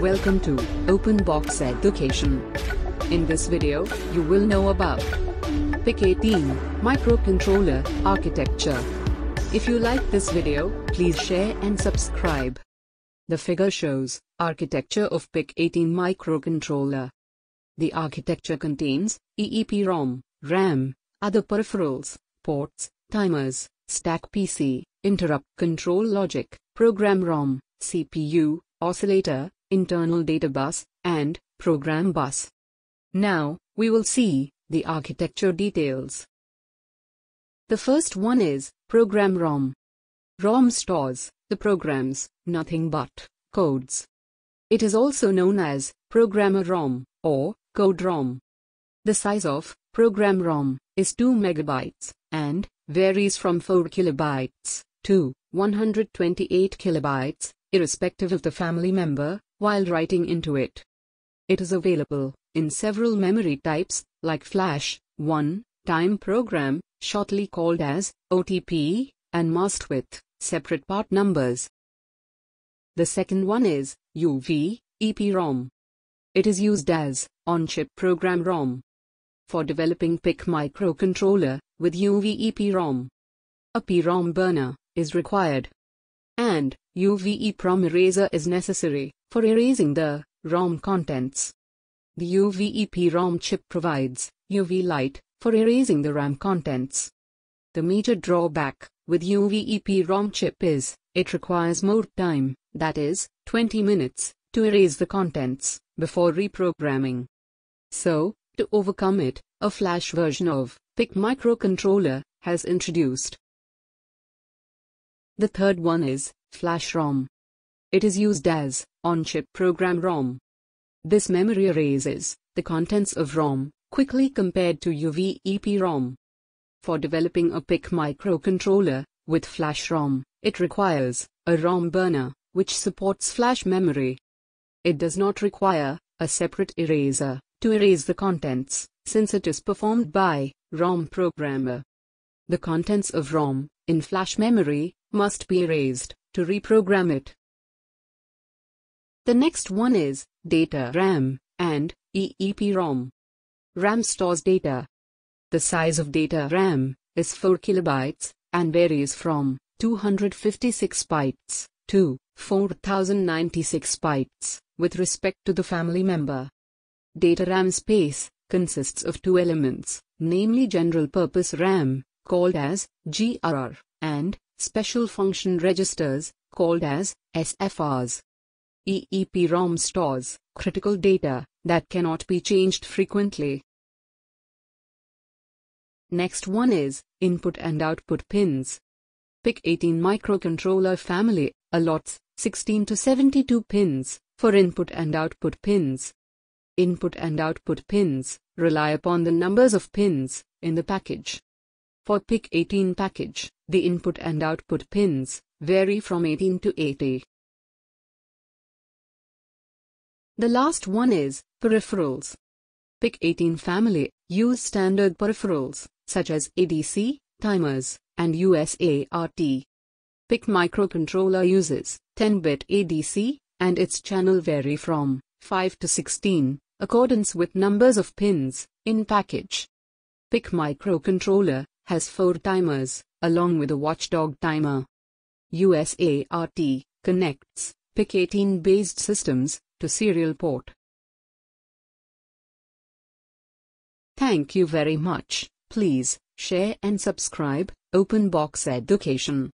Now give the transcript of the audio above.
Welcome to Open Box Education. In this video, you will know about PIC18 microcontroller architecture. If you like this video, please share and subscribe. The figure shows architecture of PIC18 microcontroller. The architecture contains EEPROM, RAM, other peripherals, ports, timers, stack PC, interrupt control logic, program ROM, CPU, oscillator, internal data bus, and program bus. Now, we will see the architecture details. The first one is program ROM. ROM stores the programs, nothing but codes. It is also known as programmer ROM or code ROM. The size of program ROM is 2 megabytes and varies from 4 kilobytes to 128 kilobytes, irrespective of the family member, while writing into it. It is available in several memory types, like flash, one-time program, shortly called as OTP, and masked with separate part numbers. The second one is UV EPROM. It is used as on-chip program ROM for developing PIC microcontroller with UV EPROM. A PROM burner is required and UV EPROM eraser is necessary for erasing the ROM contents. The UV EPROM chip provides UV light for erasing the RAM contents. The major drawback with UV EPROM chip is it requires more time, that is, 20 minutes, to erase the contents before reprogramming. So, to overcome it, a flash version of PIC microcontroller has introduced. The third one is Flash ROM. It is used as on-chip program ROM. This memory erases the contents of ROM quickly compared to UV EPROM. For developing a PIC microcontroller with Flash ROM, it requires a ROM burner which supports flash memory. It does not require a separate eraser to erase the contents, since it is performed by ROM programmer. The contents of ROM in flash memory must be erased to reprogram it. The next one is data RAM and EEPROM. RAM stores data. The size of data RAM is 4 kilobytes and varies from 256 bytes to 4096 bytes with respect to the family member. Data RAM space consists of two elements, namely general purpose RAM, called as GPR, and special function registers, called as SFRs. EEPROM stores critical data that cannot be changed frequently. Next one is input and output pins. PIC18 microcontroller family allots 16 to 72 pins for input and output pins. Input and output pins rely upon the numbers of pins in the package. For PIC18 package, the input and output pins vary from 18 to 80. The last one is peripherals. PIC18 family use standard peripherals such as ADC, timers, and USART. PIC microcontroller uses 10-bit ADC and its channel vary from 5 to 16 accordance with numbers of pins in package. PIC microcontroller has 4 timers along with a watchdog timer. USART connects PIC18 based systems to serial port. Thank you very much. Please share and subscribe Open Box Education.